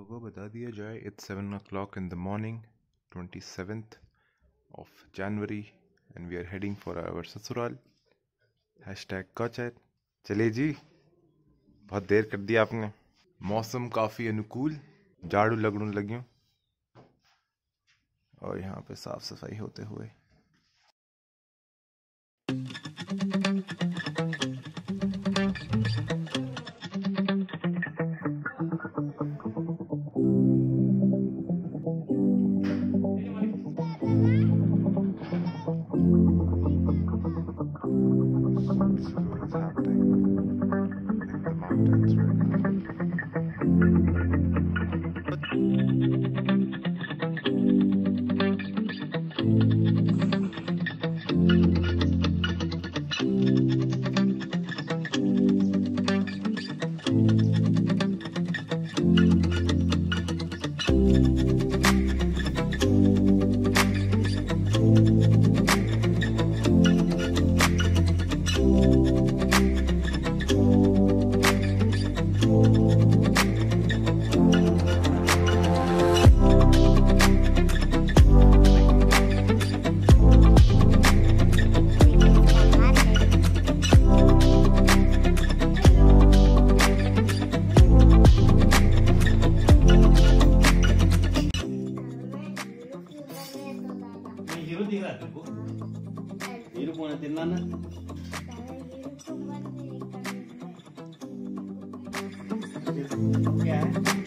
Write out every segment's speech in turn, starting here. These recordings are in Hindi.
दोस्तों को बता दिया जाए it's seven o'clock in the morning twenty seventh of January and we are heading for our ससुराल हैश टैग कॉचर चले जी, बहुत देर कर दिया आपने। मौसम काफ़ी अनुकूल, झाड़ू लगने लगी और यहाँ पे साफ़ सफ़ाई होते हुए। रहा है तुमको हीरो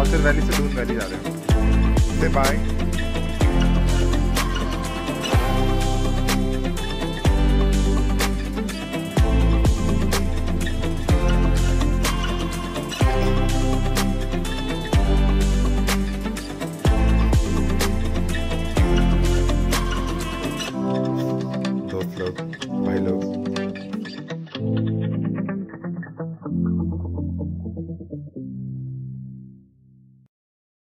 कौसर वैली से दून वैली जा रहे हैं। बाय